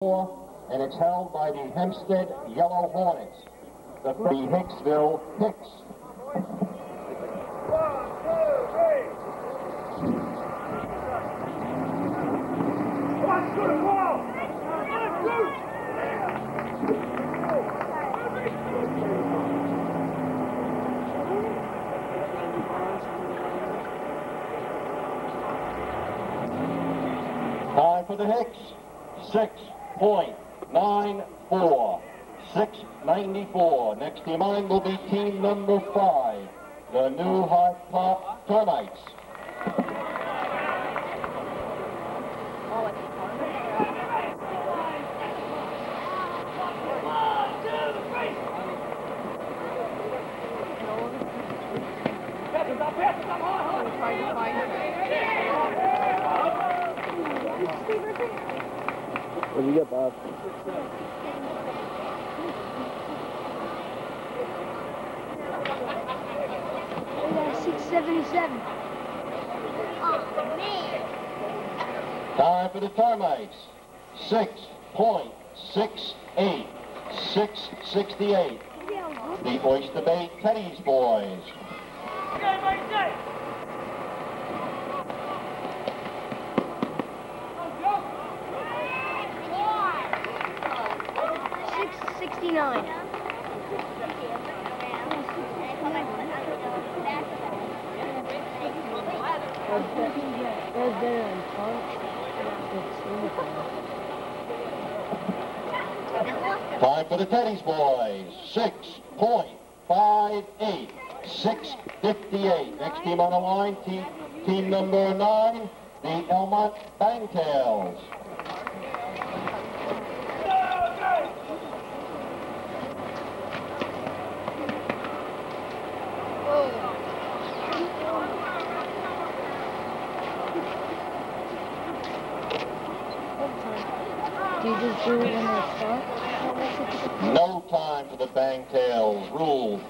and it's held by the Hempstead Yellow Hornets. The, Hicksville Hicks. Time for the Hicks. 6.94. 694. Next in line will be team number five, the New Hyde Park Termites. What do you get, Bob? We got 677. Oh, man. Time for the Termites. 6.68. 668. The Oyster Bay Teddy's boys. Time for the Teddy's Boys. 6.58. 6.58. Next team on the line, team, team number 9, the Elmont Bangtails. No time for the bang tails. Rule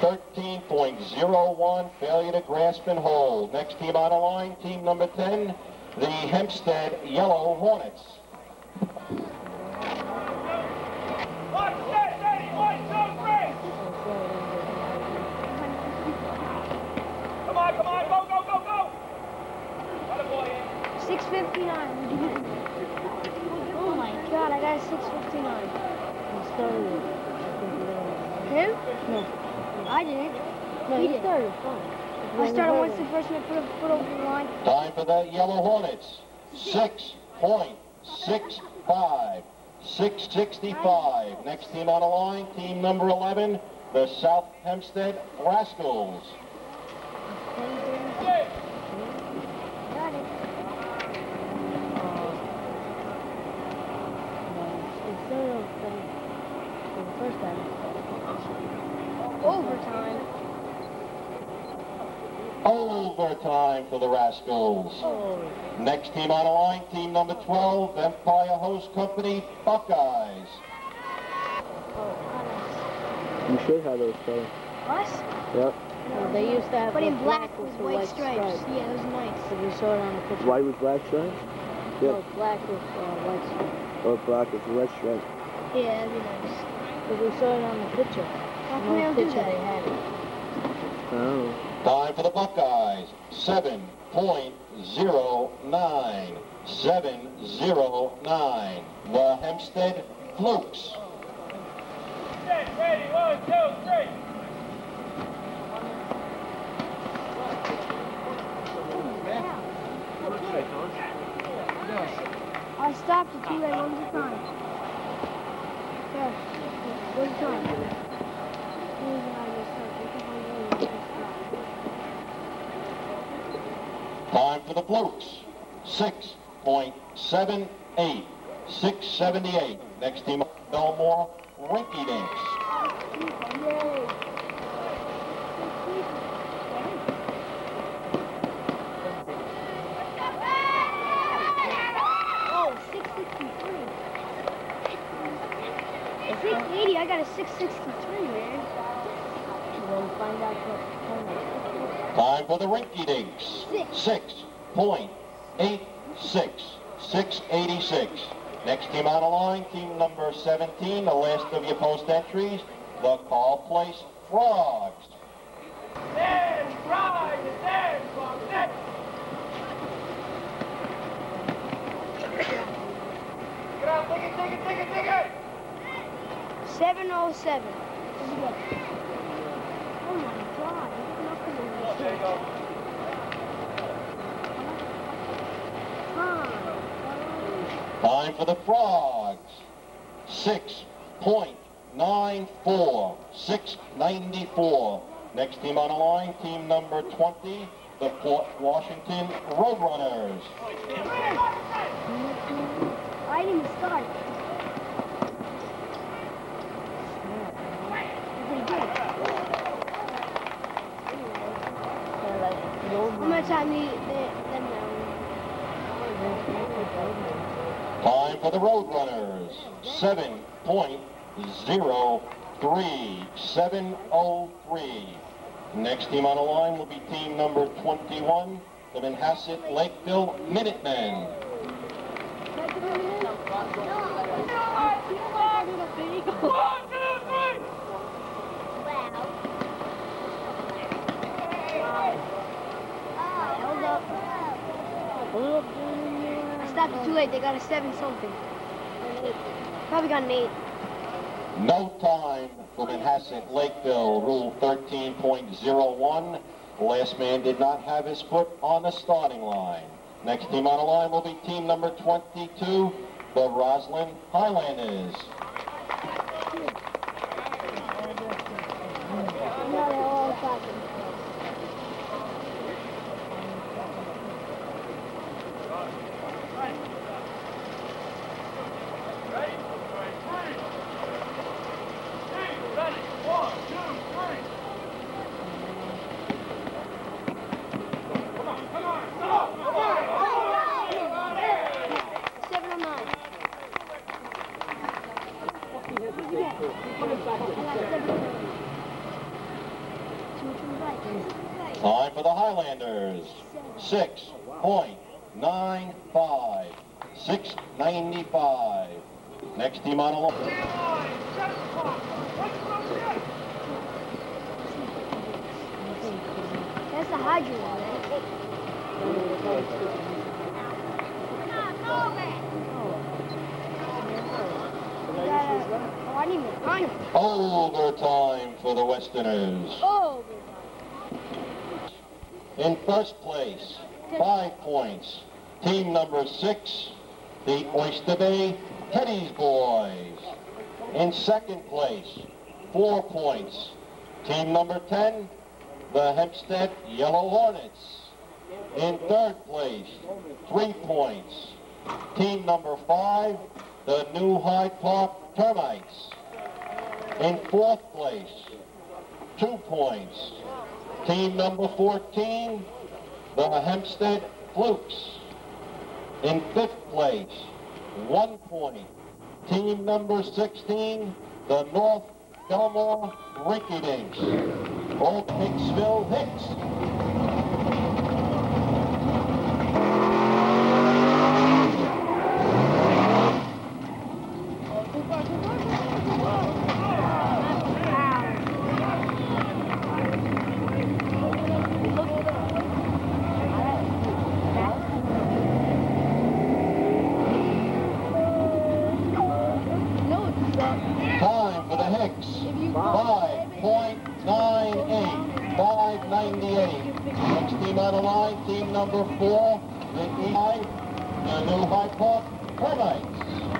13.01, failure to grasp and hold. Next team on the line, team number 10, the Hempstead Yellow Hornets. One, set, ready. One, two, three. Come on, come on, go, go, go, go. Got a boy in. Six fifty-nine. Oh my God, I six fifty-nine. You started it. Him? No. I didn't. No, He you did. started fine. I started once the first man put a foot over the line. Time for the Yellow Hornets. 6.65. 665. Next team on the line, team number 11, the South Hempstead Rascals. Hey. Got it. Instead of the, the first time. Overtime. Overtime for the Rascals. Oh. Next team on the line, team number 12, Empire Hose Company Buckeyes. Oh, You should have those colors. Us? Yep. Well, they used to have But in black with with the white stripes. stripe. Yeah, it was nice. If you saw it on the picture. White with black stripes? No, Yep. black with uh, white stripes. Or black with red stripes? Yeah, that'd be nice. If we saw it on the picture. How On come they the don't do picture that? they had it. Oh. Time for the Buckeyes, 7.09. 709. The Hempstead Flukes. Ready. One, two, three. I stopped at two at one's a time. Yes. One's a time. Time for the Flukes, 6.78. 678. Next team, Bellmore Rinky Dinks. Oh, 663. 680, I got a 663, man. Then find out what time Time for the Rinky Dinks. Six. 6.86. 686. Next team on the line, team number 17, the last of your post entries, the Carle Place Frogs. Stand, rise, stand, from next. Get out, take it, take it, take it, take it. 707. Oh my god. Look at Oh, there you go. Time for the Frogs. 6.94. 694. Next team on the line, team number 20, the Port Washington Roadrunners. I didn't start. Time you, they, them? Time for the Roadrunners. 7.03. 703. Next team on the line will be team number 21, the Manhasset Lakeville Minutemen. Three. Hold up. I stopped it too late. They got a seven something. Probably got an eight. No time for Manhasset Lakeville, Rule 13.01. The last man did not have his foot on the starting line. Next team on the line will be team number 22, the Roslyn Highlanders they're all talking. Ready? Three. Three, ready. One, two, three. Come on, come on, stop, come on. Seven or nine. Two, two, right. Time for the Highlanders. 6.95. 695. Next team on the line. Line, set, come. Let's go, set. That's the hydrant, right? You time. Overtime for the Westerners. Oh, In first place, five points. Team number six, the Oyster Bay Teddy's Boys. In second place, four points. Team number 10, the Hempstead Yellow Hornets. In third place, three points. Team number five, the New Hyde Park Termites. In fourth place, two points. Team number 14, the Hempstead Flukes. In fifth place, one point. Team number 16, the North Bellmore Rinky Dinks. Old Hicksville Hicks. no, it's uh, Time for the Hicks. 5.98. 598. Next team on the line, four, the EI, the New Hyde Park Termites. You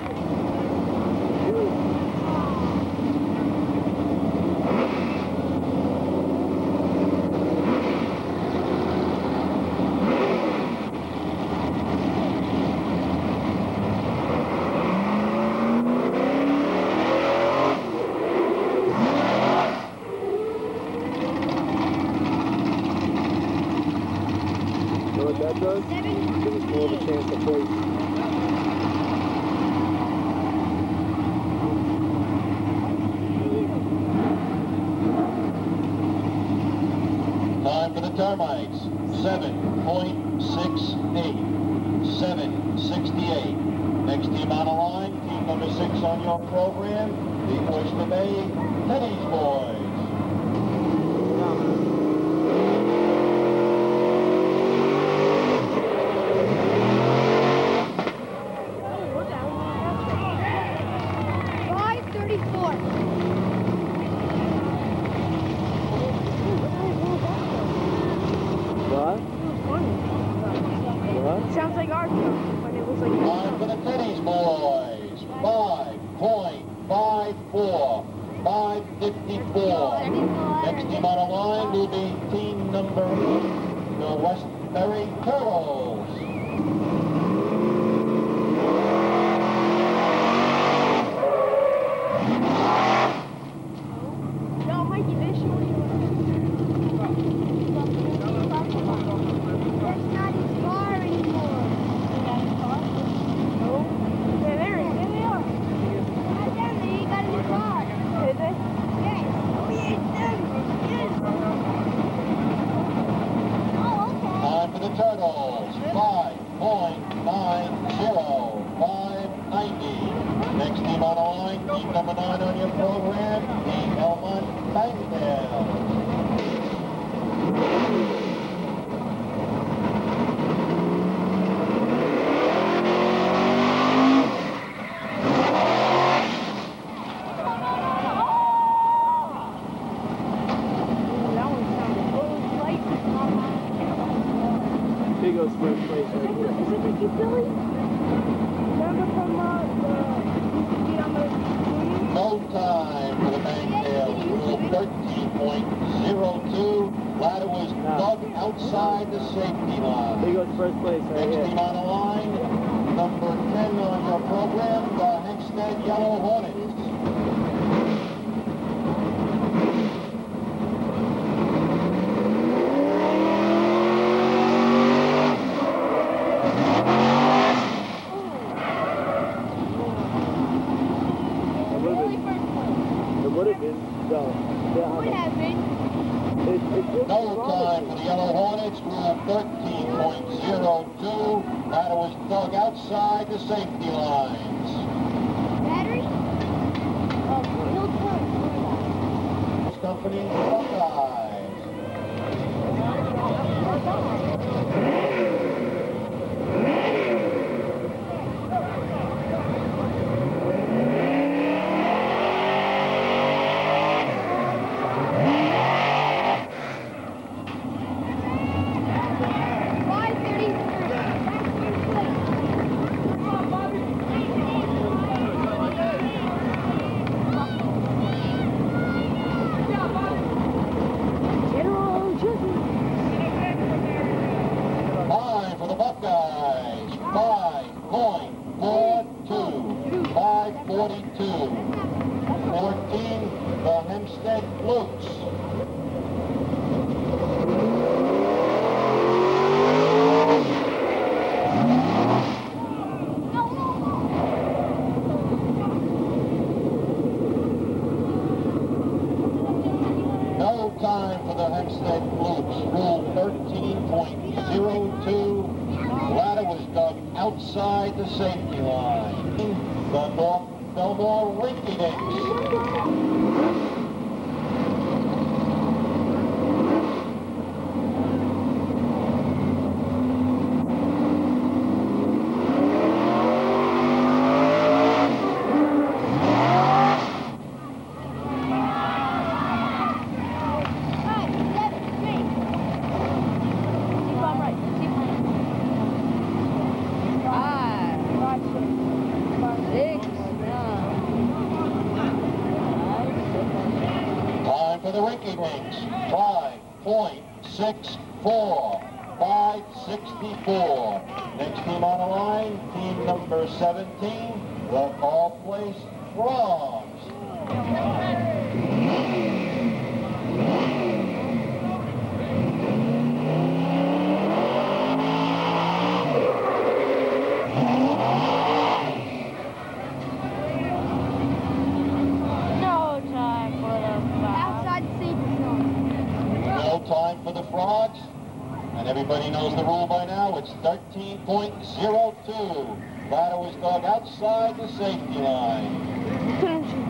13.02. Batter was dug outside the safety line.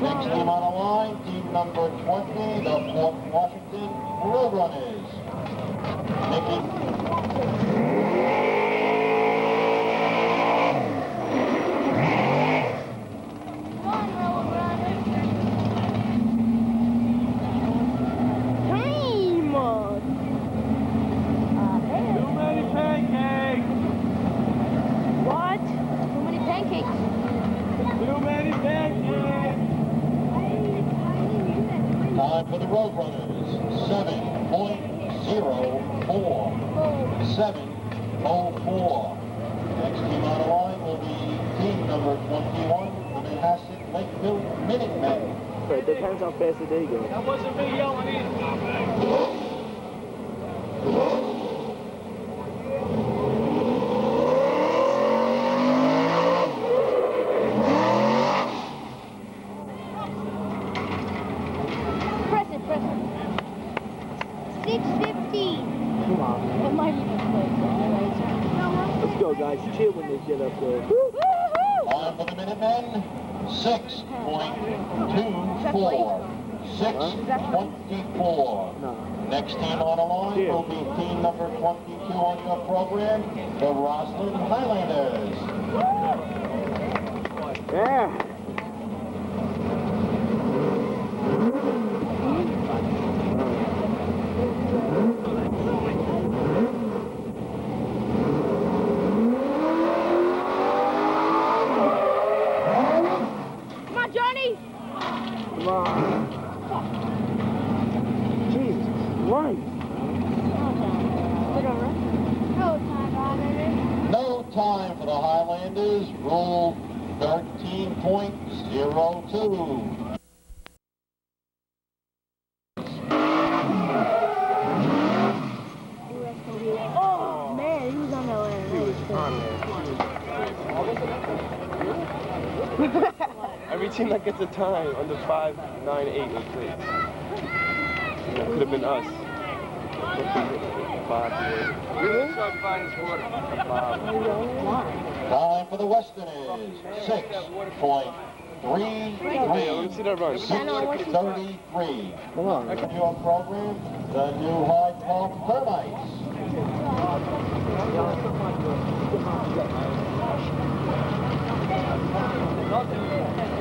Next team on the line, team number 20, the Port Washington Roadrunners. Mickey Come on, Roadrunners. Time! Uh, hey. Too many pancakes. What? Too many pancakes. Too many pancakes. Time for the Roadrunners, 7.04. 7.04. Next team on the line will be team number 21, the Manhasset Lakeville Minutemen. So it depends how fast the day goes. That wasn't me yelling either. Press it, press it. 6.15. Come on. It might even close. Let's go, guys. Cheer when they get up there. Woo-hoo! For the Minutemen, 6.24. 6.24. No. Next team on the line will be team number 22 on your program, the Roslyn Highlanders. Yeah. Come on, Johnny! Come on. Jesus Christ. No time, Roadrunners. No time for the Highlanders, rule 13.02. Oh, man, he was on the way. He was on there. Every team that gets a time under 5, 9, 8 was great. That could have been us. Five, Really? Try to find this water. five. Time for the Westerners, 6.33. Hey, let me see that run. 6.33. Come on. On your program, the new Hyde Park Termites. I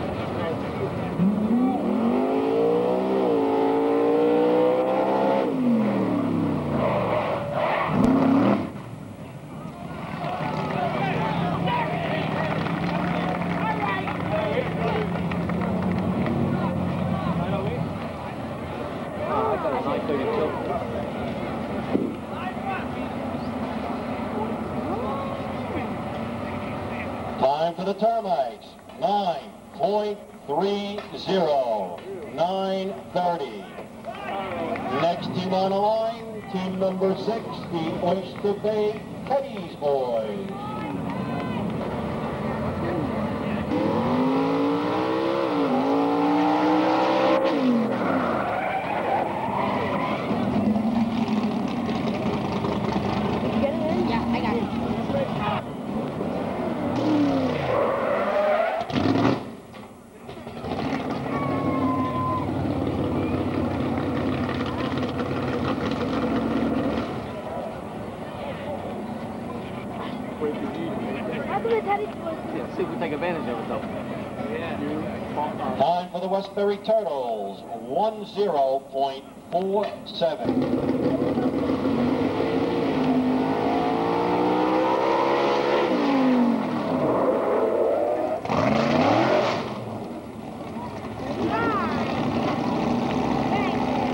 16 on the line, team number six, the Oyster Bay Teddy's Boys. Turtles, 10.47.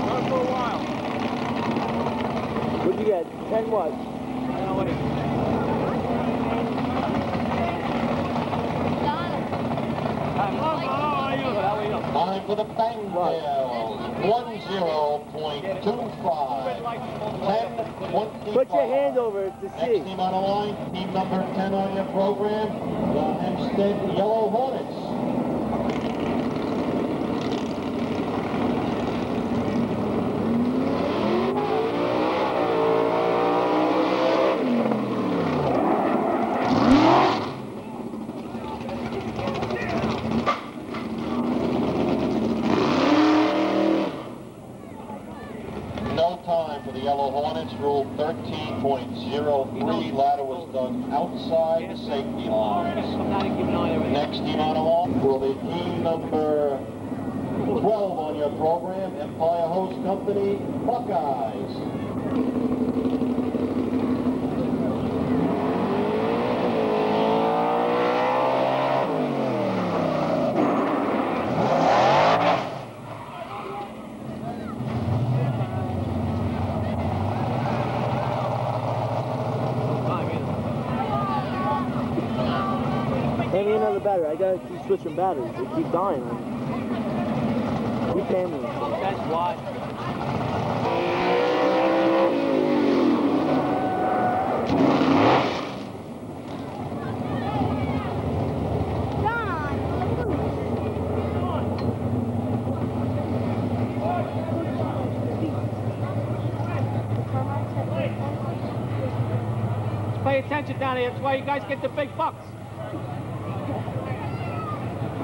Run for a while. What'd you get? 10 what? Time for the Bangtails, 10.25. 10.25. Put your hand over it to Next team on the line, team number 10 on your program, the Hempstead Yellow Hornets. It's Rule 13.03. Ladder was done outside the safety lines. Next team on the wall will be team number 12 on your program, Empire Hose Company, Buckeyes. Hand me another battery. I gotta keep switching batteries. They keep dying. Keep hammering. That's why. Pay attention down here. That's why you guys get the big bucks.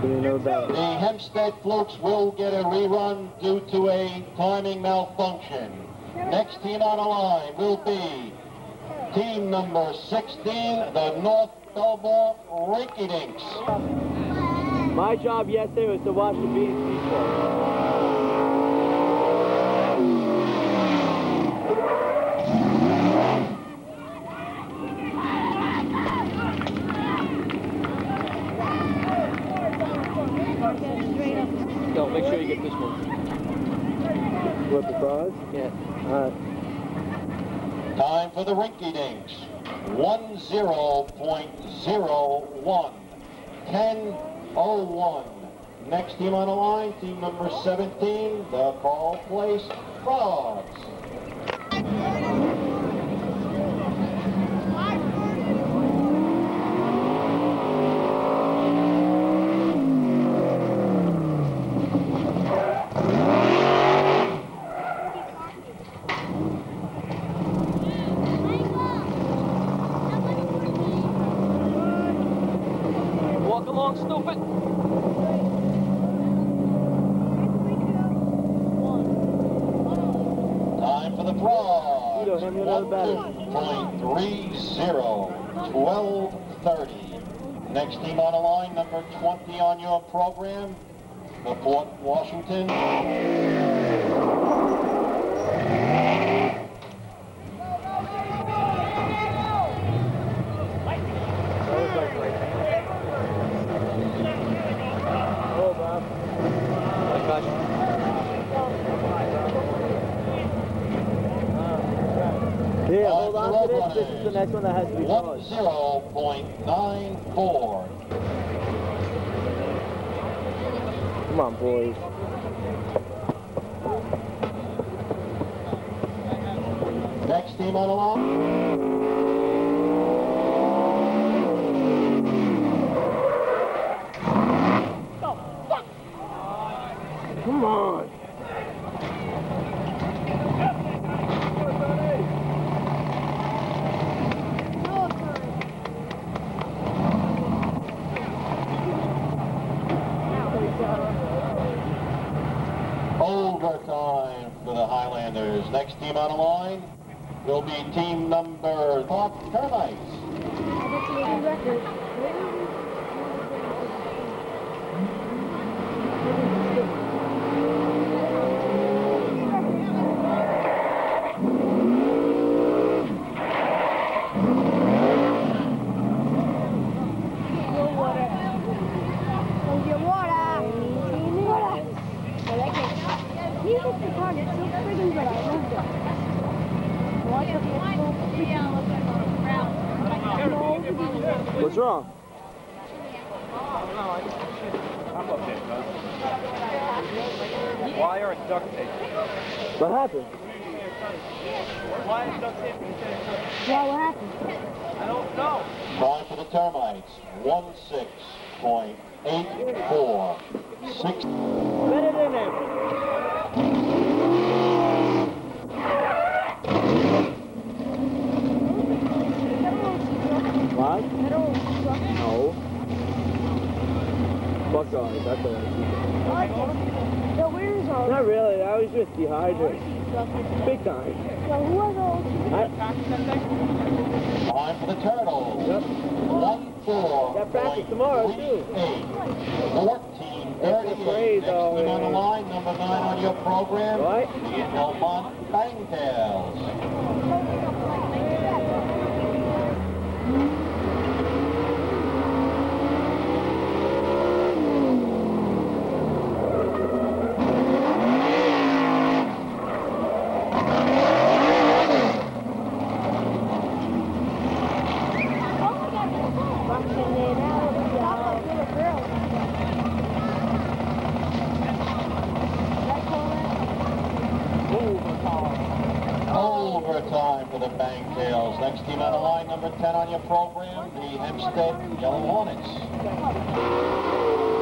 Me another battery. The Hempstead Flukes will get a rerun due to a timing malfunction. Next team on the line will be team number 16, the North Bellmore Rinky Dinks. My job yesterday was to watch the BSC show. Yo, make sure you get this one. What, the fries? Yeah. All right. Time for the Rinky Dinks. 10.01. 10.01. Next team on the line, team number 17, the Carle Place Frogs. Walk along, stupid. Time for the Frogs. Tito, hand me another battery. 12.30. 12.30. Next team on the line, number 20 on your program, the Port Washington. Bob. I got you. Yeah, hold on to this. This is the next one that has to be charged. 10.94. Come on, boys. Next team on the line. Come on. Overtime for the Highlanders. Next team on the line will be team number Park Termites. What happened? Wire and duct tape. Yeah, what happened? I don't know. Time for the Termites. 16.84. Six. Put it in there. What? No. Buckeyes, that's what I was thinking. The wheels are Not really, I was just dehydrated. Big time. So who are those? Time for the Turtles. Yep. One four. Got practice tomorrow, too. Eight. Fourteen That's the thirty-eight. parade, Next though, team on the line, number nine on your program. What? The Elmont Bangtails. Fucking it out, y'all. Little girl. Overtime for the Bangtails. Next team on the line, number 10 on your program, the Hempstead Yellow Hornets.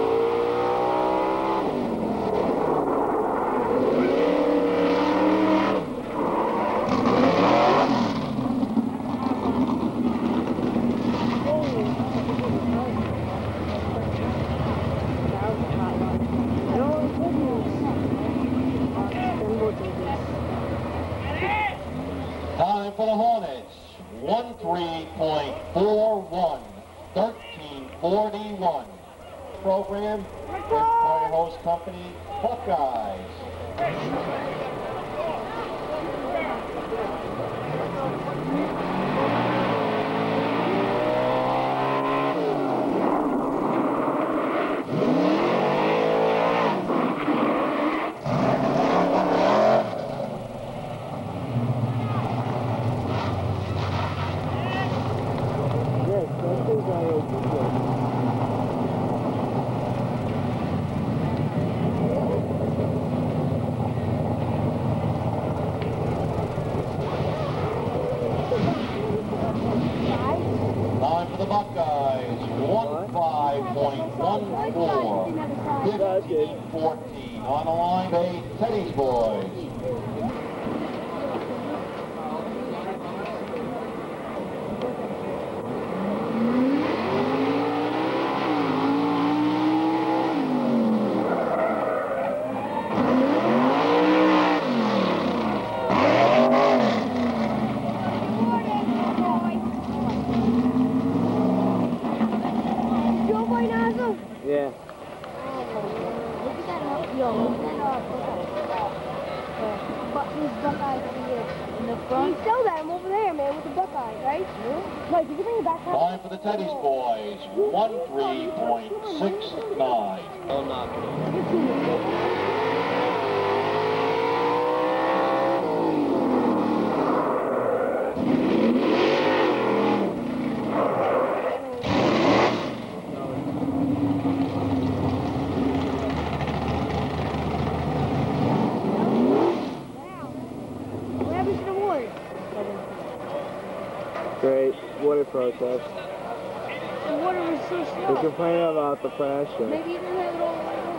Pressure. Maybe you didn't have it all the way down.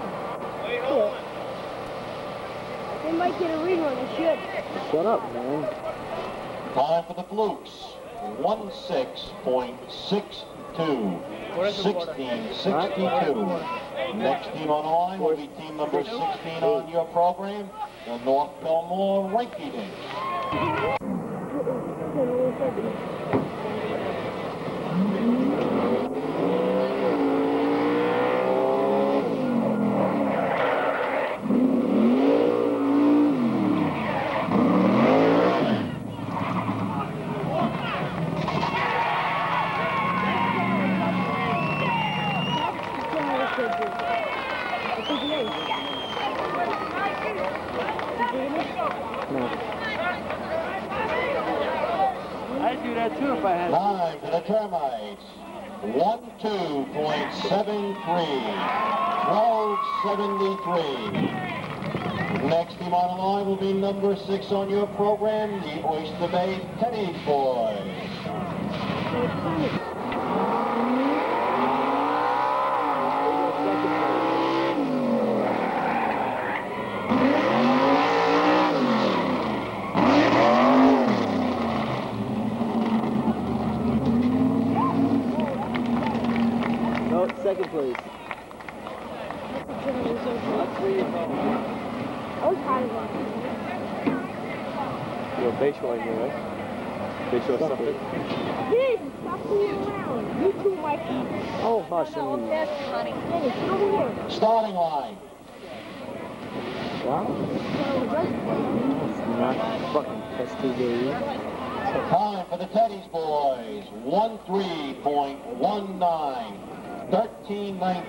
They might get a rerun. They should. Shut up, man. Time for the Flukes. 16.62. 16.62. Next team on the line will be team number 16 on your program, the North Bellmore Rinky Dink. I'd do that too if I had. Time for the Termites. 12.73. 12.73. Next team on the line will be number six on your program, the Oyster Bay Teddy's Boys.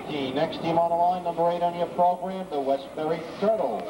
safety. Next team on the line, number eight on your program, the Westbury Turtles.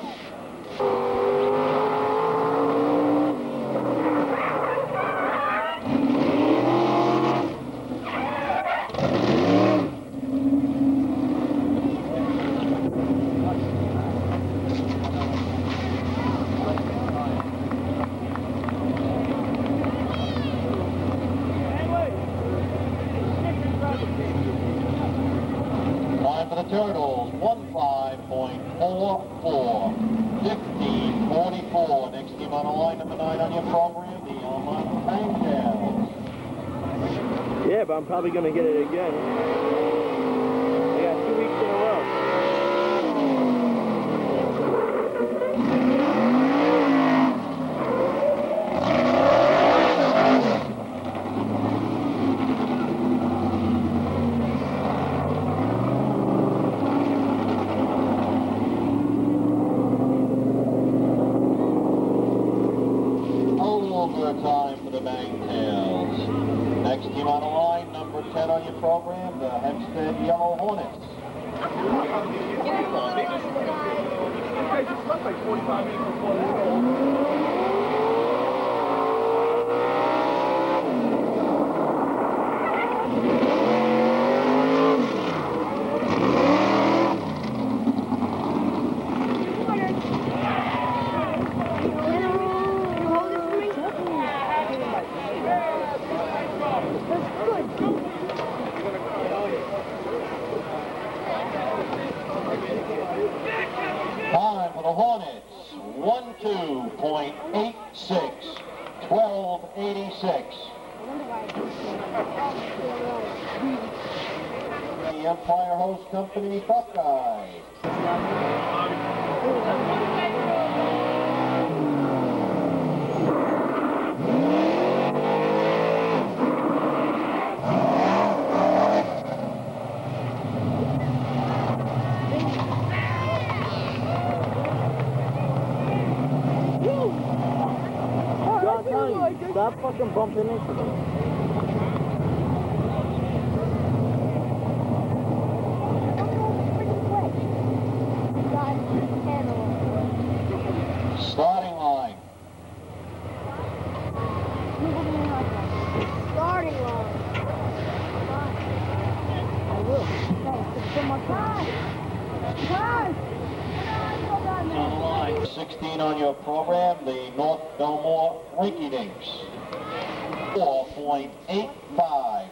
four, 50, 44. Next team on the line, number nine on your program, the Elmont Fantails. Yeah, but I'm probably going to get it again. can bump. Starting line. Starting line. I will. So much. 16 on your program, the North Bellmore Rinky Dinks. 4.85.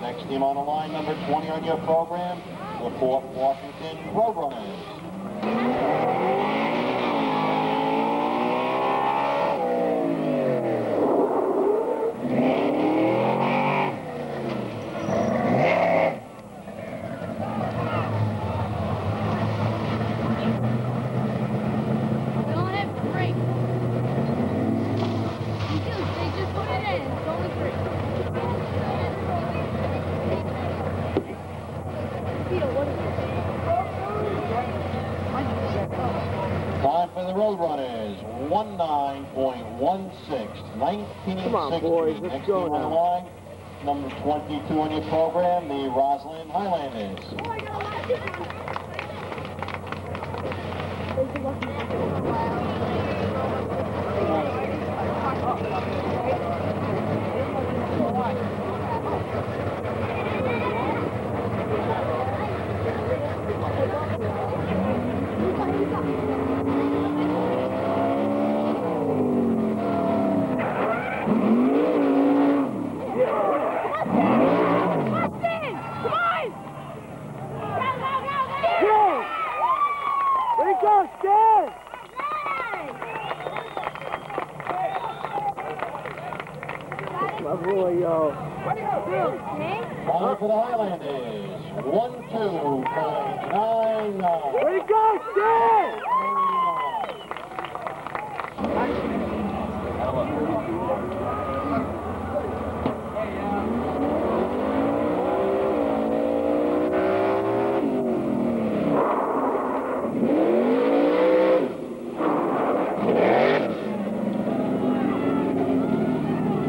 Next team on the line, number 20 on your program, the Port Washington Roadrunners. Don't have to break. You do. They just put it in. It's only three. Peter, what is Time for the Roadrunners, 19.16, 1960. Come on, boys, let's Next go on now. line, number 22 on your program, the Roslyn Highlanders. Go! Way to go, Stan! My boy, Time for the Highlanders, 12.99. Way to go, Stan!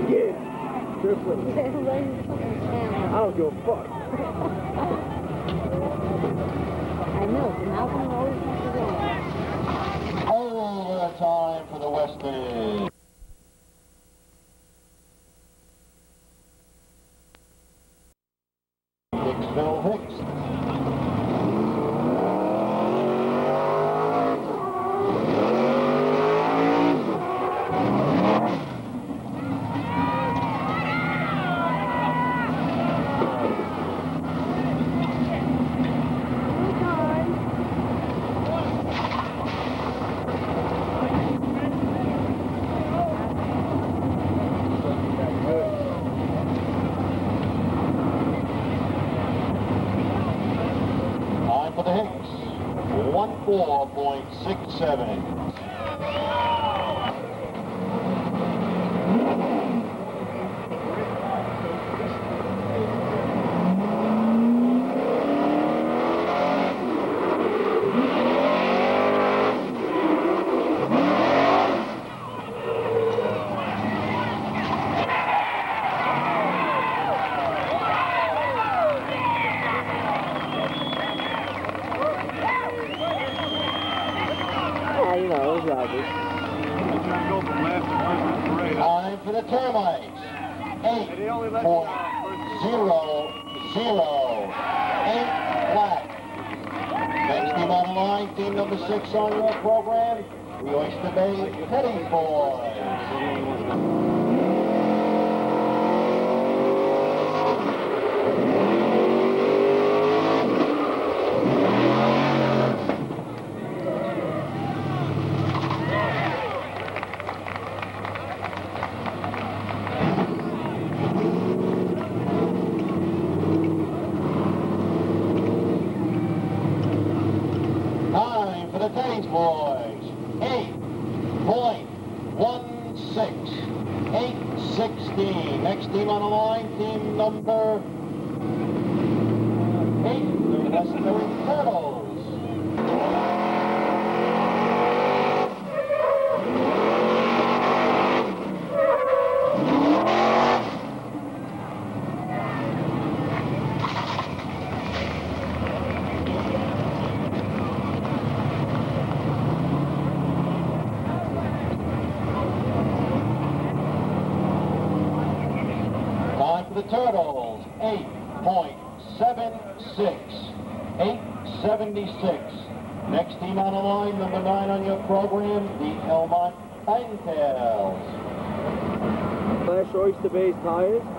Yeah. Triplet. I don't give a fuck. I know, the Malcolm always has to go. Overtime for the Western. Hicksville Hicks. Time for the Hicks. 14.67. know, it was average. Time for the Termites. Eight point zero zero. Eight flat. Next team on the line, team number six on your program, the Oyster Bay Teddy Boys. Time for the Thames boys. Eight point one six. Eight sixteen. Next team on the line, team number eight, the Westbury Turtles. Time for the Turtles, 8.76. 8.76. Next team on the line, number nine on your program, the Elmont Pinetails. Oyster Bay's tires.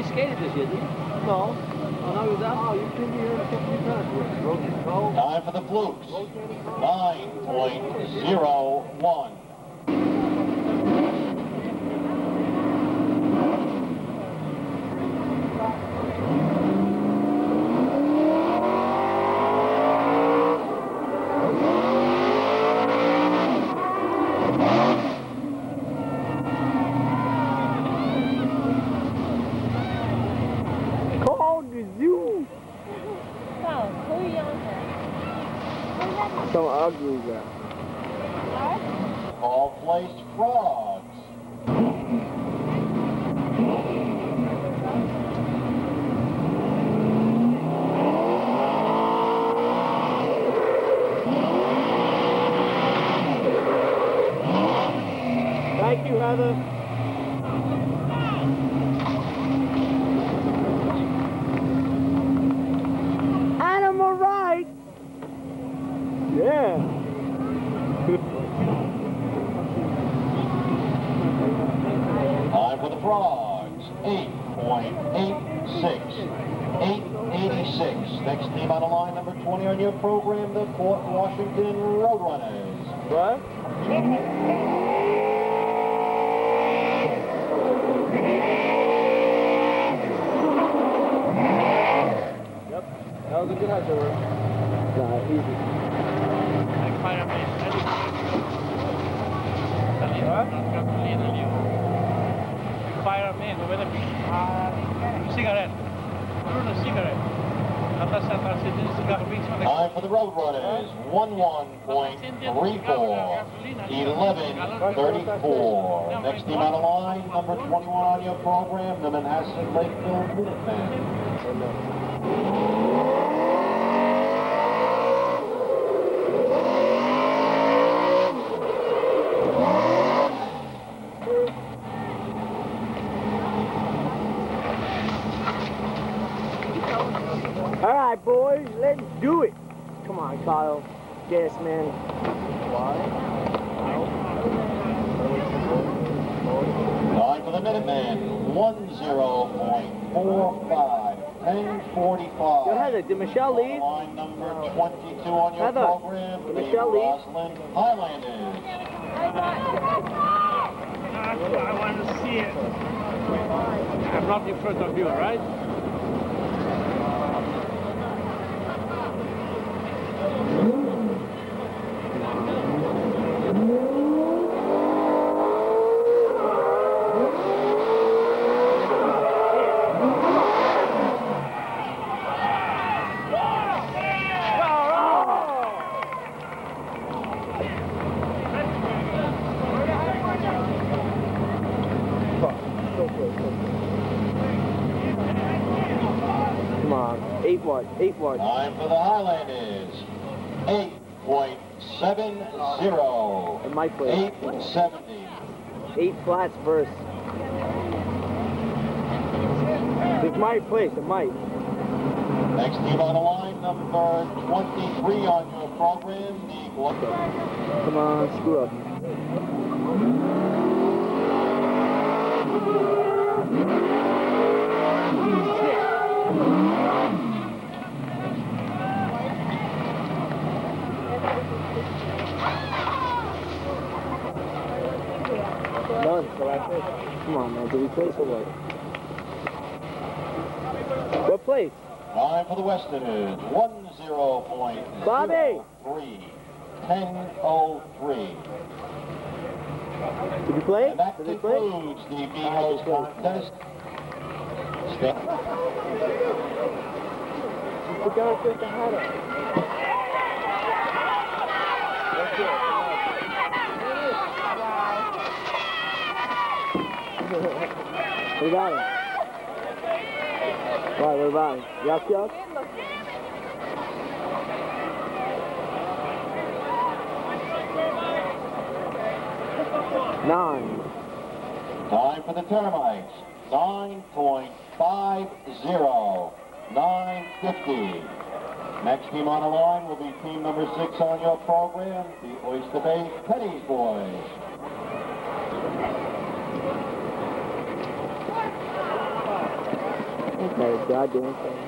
Hey, he skated this year, didn't he? No. Oh, no, he was out? Oh, you came here a couple of times. Time for the Flukes, 9.01. Call the zoo. So, who are you on to? Some ugly guy. All placed frogs. Thank you, Heather. Animal rights. Yeah. Time for the Frogs, 8.86. 886. Next team on the line, number 20 on your program, the Port Washington Roadrunners. What? Yep. That was a good high work. Nah, easy. Fireman, då är det cigarett. Tror du cigarett? Alla sätter sig till cigarett. Time for the Roadrunners, 11.34. 11.34. Next team on the line, number 21 on your program, the Manhasset Lakeville Minutemen. All right, boys, let's do it. Come on, Kyle. Gas man. Time for the Minutemen, 10.45. 10.45. Yo, Heather, did Michelle leave? Line number 22 on your Heather, program, did Michelle leave? Roslyn Highlanders. I want to see it. I'm not in front of you, right? Come on. Eight what? Eight what? Time for the Highlanders. 8.70. It might play. 870. Eight flats first. It might place. It might. Next team on the line, number 23 on your program, the Glen- Come on, screw up. So that's it. Come on, man. Did we place or what? What place? Time for the Westerners. 10.03. Bobby! Three. 10.03. Did we play? And that Did we play? concludes the B-Hose contest. Stand- We gotta take the hat off. That's it. About it? Yuck, yuck? Nine. Time for the Termites. 9.50. 950. Next team on the line will be team number six on your program, the Oyster Bay Teddy's Boys. Okay, goddamn thing.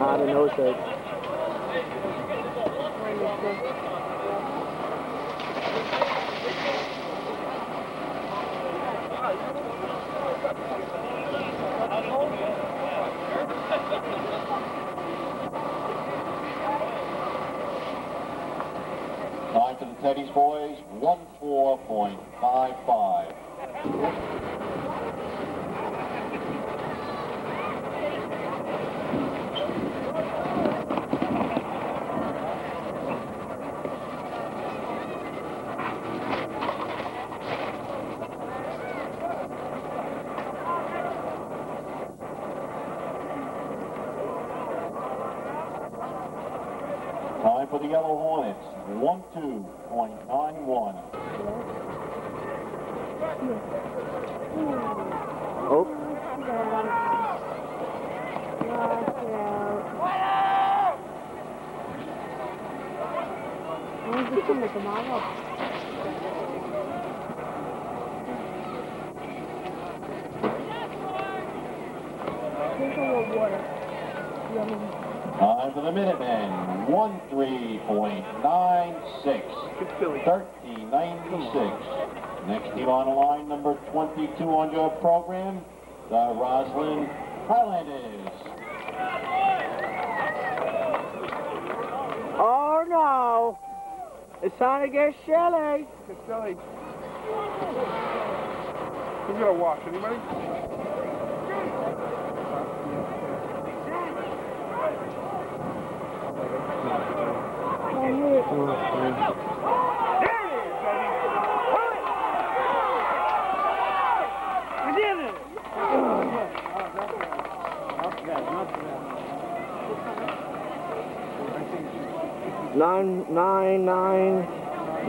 I don't know, sir. Time for the Teddy's Boys, 14.55. Time for the Yellow Hornets, 12.91. Oh, Time for the Minutemen, 13.96. 13.96. Next team on the line, number 22 on your program, the Roslyn Highlanders. oh no! It's time to get Shelly. It's silly. Who's gonna watch? Anybody? Oh, we oh, did it! Nine, nine, nine,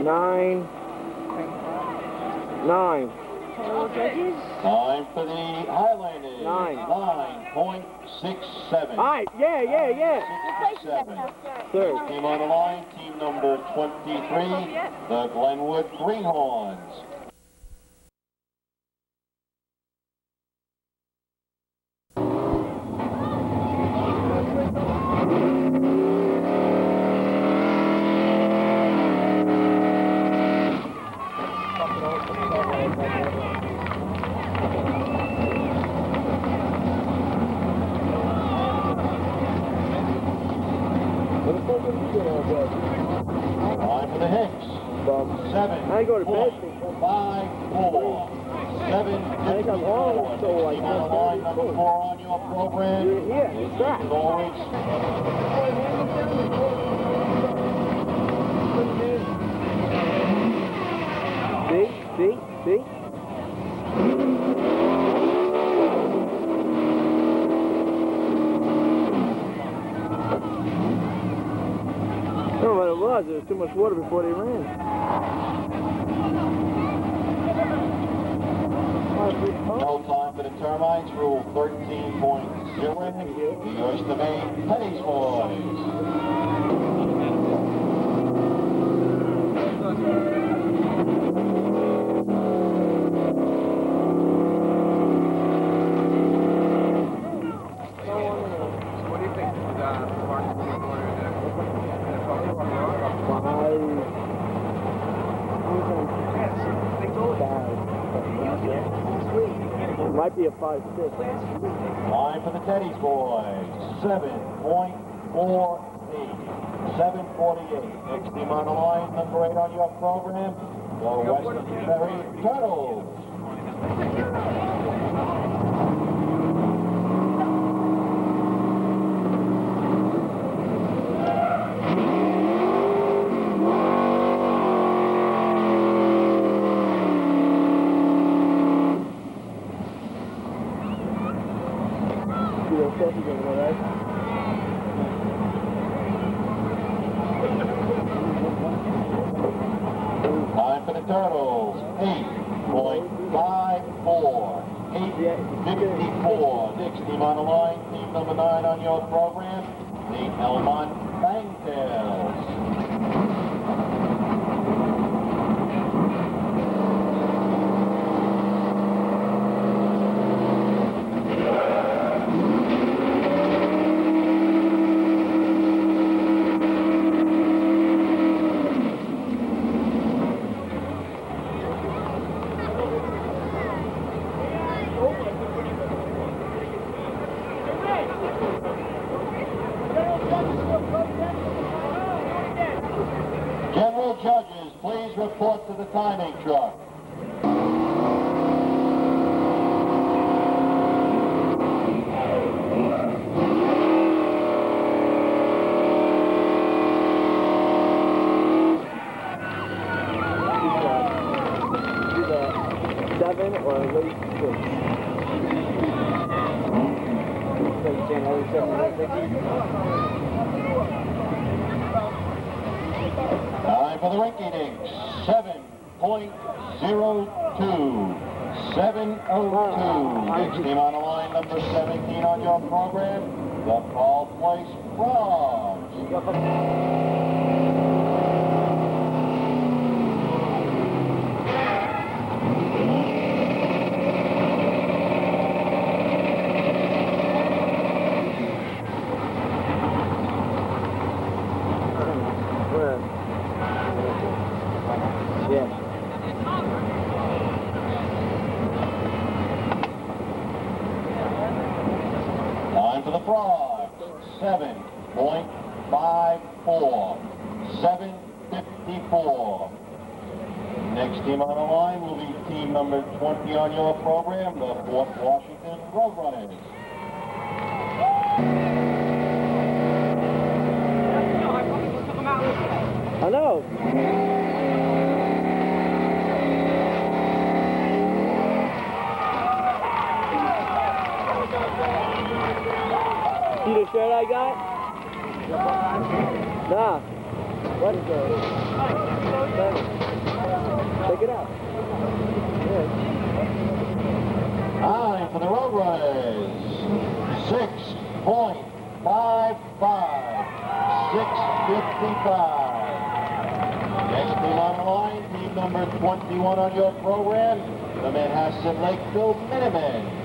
nine, nine. Time for the Highlanders. Nine. 9.67. All right, yeah, yeah, yeah. 67. Third. Team on the line, team number 23, the Glenwood Greenhorns. five, six. Time for the Teddy's boys, 7.48. 7.48. Next team on the line, number eight on your program, the Western Ferry Turtles. for the ranking, eating, 7.02. 7.02. Next team on the line, number 17 on your program, the Carle Place Frogs. walk. 21 on your program, the Manhasset Lakeville Minutemen.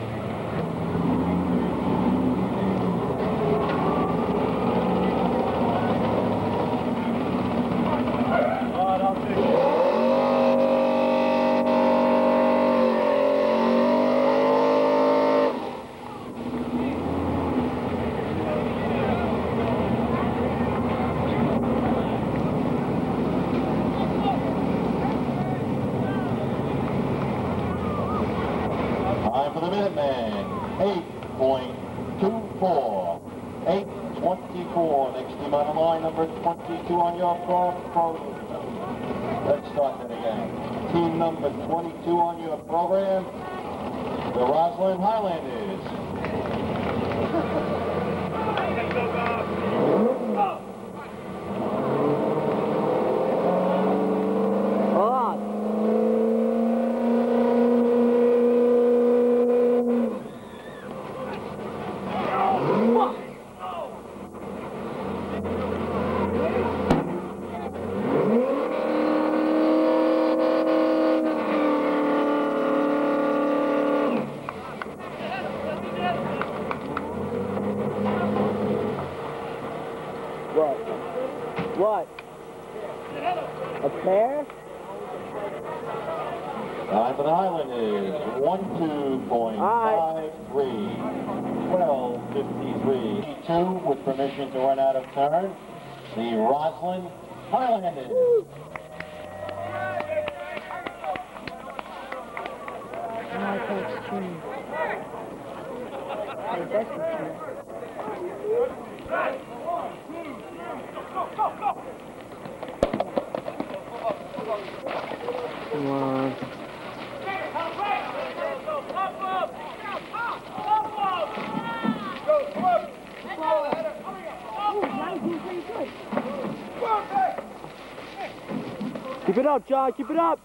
Keep it up, John. Keep it up.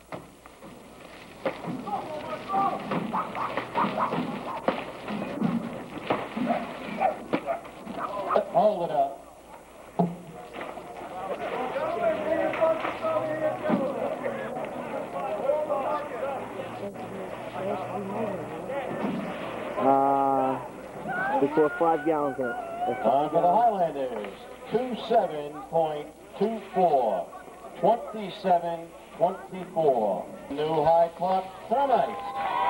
Hold it up. Uh, before five gallons. Uh, Time for the Highlanders. 27.24. 27.24. New high clock tonight.